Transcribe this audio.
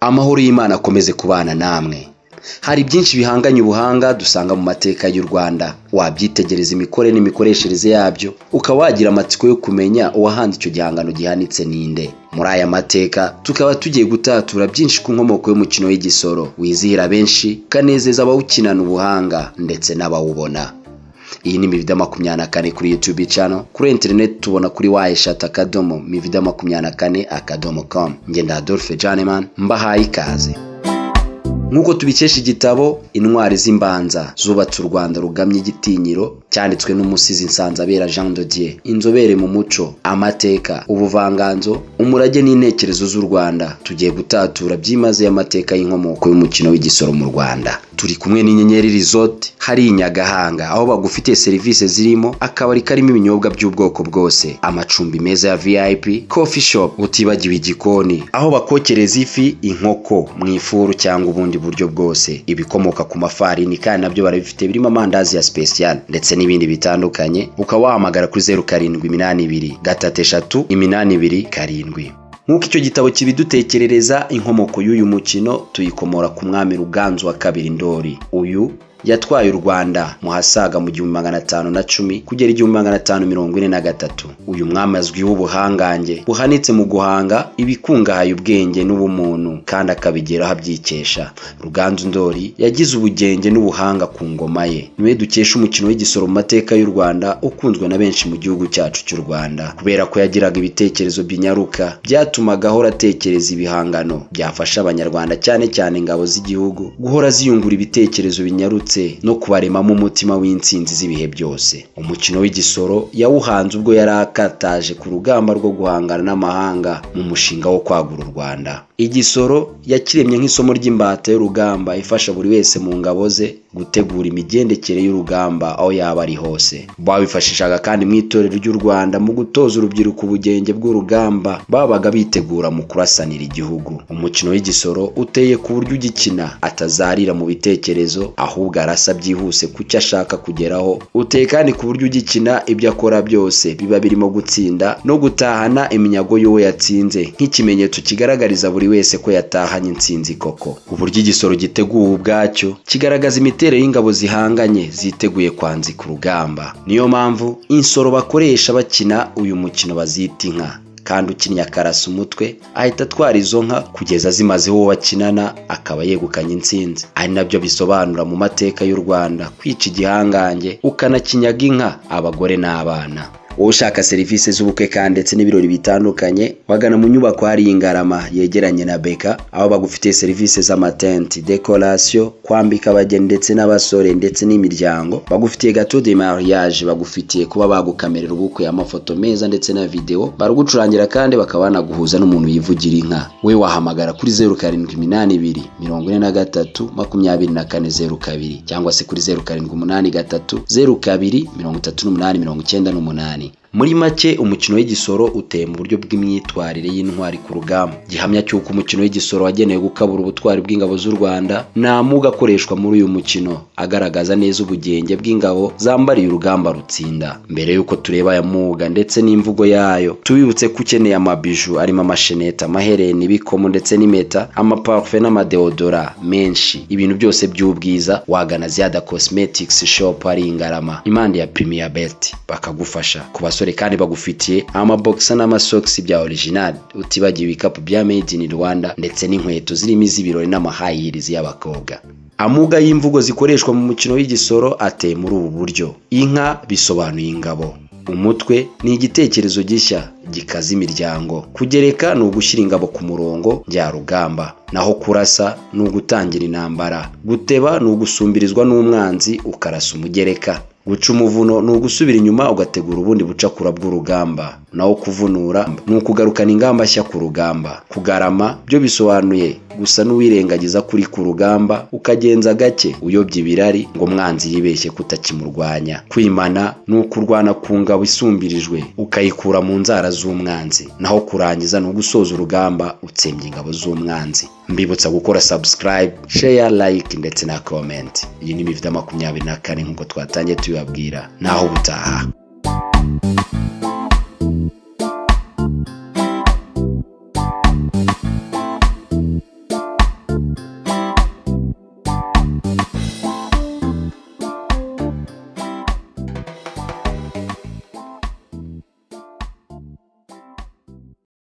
amahoro y'imana akomeze kubana namwe. Hari byinshi bihanganye ubuhanga dusanga mu mateka y'u rwanda. Wabyitegereza imikorere n'imikoreshereze yabyo ukaba wagira amatsiko yo kumenya uwahanze icyo gihangano gihanitse ninde. Muri aya mateka tukaba tugiye gutatura byinshi ku nkomoko y'umukino w'igisoro. Wizihira benshi ukanezeza abawukinana ubuhanga ndetse n'abawubona. Iyi ni mivida makumyabiri na kane kuri youtube channel. Kuri interineti tubona kuri wa eshatu akadomo mivida makumyabiri na kane akadomo com. Ngenda adolphe janeman mbahaye ikaze. Nk'uko tubikesha igitabo intwari z'imbanza zubatse u rwanda rugamye igitinyiro cyanditswe n'umusizi nsanzabera jean de dieu. Inzobere mu muco amateka ubuvanganzo umurage n'intekerezo z'u rwanda. Tugiye gutatura byimazeyo amateka y'inkomoko y'umukino w'igisoro mu rwanda. Turi kumwe n'inyenyeri resort hari inyagahanga aho bagufitiye serivisi zirimo akabari karimo ibinyobwa by'ubwoko bwose. Amacumbi meza ya vip coffee shop utibagiwe igikoni aho bakokereza ifi inkoko mu ifuru cyangwa ubundi buryo bwose. Ibikomoka ku mafarini kandi na byo barabifite birimo amandazi ya special ndetse n'ibindi bitandukanye. Ukaba wahamagara kuri zeru karindwi iminani ibiri gatatu eshatu iminani ibiri karindwi. Nk'uko icyo gitabo kibidutekerereza inkomoko y'uyu mukino tuyikomora ku mwami ruganzu wa kabiri ndori uyu yatwaye u rwanda mu hasaga mu gihumbi magana atanu na cumi kugera igihumbi magana atanu mirongo ine na gatatu. Uyu mwami azwiho ubuhangange buhanitse mu guhanga ibikungahaye ubwenge n'ubumuntu kandi akabigeraho abyikesha. Ruganzu ndori yagize ubugenge n'ubuhanga ku ngoma ye. Niwe dukesha umukino w'igisoro mu mateka y'u rwanda ukunzwe na benshi mu gihugu cyacu cy'u rwanda. Kubera ko yagiraga ibitekerezo binyaruka byatumaga ahora atekereza ibihangano byafasha abanyarwanda cyane cyane ingabo z'igihugu guhora ziyungura ibitekerezo binyarutse no kubaremamo umutima w'intsinzi z'ibihe byose. Umukino w'igisoro yawuhanze ubwo yari akataje ku rugamba rwo guhangana n'amahanga mu mushinga wo kwagura u rwanda. Igisoro yakiremye nk'isomo ry'imbata y'urugamba ifasha buri wese mu ngabo ze gutegura imigendekere y'urugamba aho yaba ari hose. Bawifashishaga kandi mu itorero ry'u rwanda mu gutoza urubyiruko ubugenge bw'urugamba. Babaga bitegura mu kurasanira igihugu. Umukino w'igisoro uteye ku buryo ugikina atazarira mu bitekerezo ahubwo arasa byihuse ku cyo ashaka kugeraho. Uteye kandi ku buryo ugikina ibyo akora byose biba birimo gutsinda no gutahana iminyago y'uwo yatsinze. Nk'ikimenyetso kigaragariza buri wese ko yatahanye intsinzi koko. Uburyo igisoro giteguwe ubwacyo kigaragaza imiterere y'ingabo zihanganye ziteguye kwanzika urugamba. Niyo mpamvu insoro bakoresha bakina uyu mukino bazita inka. Kandi ukinnye akarasa umutwe ahita atwara izo nka kugeza zimazeho uwo bakinana akaba yegukanye intsinzi. Ari na byo bisobanura mu mateka y'u rwanda. Kwica igihangange ukanakinyaga inka abagore n'abana. Ushaka serivisi z'ubukwe ndetse n'ibirori bitandukanye wagana mu nyubako hari ingarama yegeranye na beka aho bagufitiye serivisi z'amatenti dekorasiyo kwambika abageni ndetse n'abasore ndetse n'imiryango. Bagufitiye gato de mariage bagufitiye kuba bagukamerera ubukwe amafoto meza ndetse na videwo barugucurangira kandi bakaba banaguhuza n'umuntu yivugira inka. We wahamagara kuri zeru karindwi iminani ibiri mirongo ine na gatatu makumyabiri na kane zeru kabiri cyangwa se kuri zeru karindwi umunani gatatu zeru kabiri mirongo itatu n'umunani mirongo icyenda n'umunani. money. Muri make umukino w'igisoro uteye mu buryo bw'imyitwarire y'intwari ku rugamba. Gihamya cy'uko umukino w'igisoro wagenewe gukabura ubutwari bw'ingabo z'u rwanda nta muga akoreshwa muri uyu mukino. Agaragaza neza ubugenge bw'ingabo zambariye urugamba rutsinda. Mbere y'uko tureba aya muga ndetse n'imvugo yayo tubibutse ko ukeneye amabiju arimo amasheneta amahereni ibikomo ndetse n'impeta amaparufe n'amadeodora menshi. Ibintu byose by'ubwiza wagana ziyada cosmetics shop ari ingarama. Impande ya premier bet bakagufasha ku basore kandi bagufitiye amabogisa n'amasogisi bya original. Utibagiwe ibikapu bya made in rwanda ndetse n'inkweto zirimo iz'ibirori n'amahayirizi y'abakobwa. Amuga y'imvugo zikoreshwa mu mukino w'igisoro ateye muri ubu buryo? Inka bisobanuye ingabo. Umutwe ni igitekerezo gishya gikaza imiryango. Kugereka ni ugushyira ingabo ku murongo njyarugamba naho kurasa ni ugutangira intambara. Guteba ni ugusumbirizwa n'umwanzi ukarasa umugereka. Guca umuvuno ni ugusubira inyuma ugategura ubundi bucakura bw'urugamba. Naho kuvunura ni ukugarukana ingamba nshya ku rugamba. Kugarama byo bisobanuye gusa n'uwirengagiza kuri ku rugamba ukagenza gake. Uyobya ibirari ngo mwanzi yibeshye kutakimurwanya. Kwimana ni ukurwana ku ngabo isumbirijwe ukayikura mu nzara z'umwanzi. Naho kurangiza ni ugusoza urugamba utsembye ingabo z'umwanzi. Mbibutsa gukora subscribe share like ndetse na comment. Iyi ni mivida makumyabiri na kane nk'uko twatangiye tubibabwira. Naho ubutaha.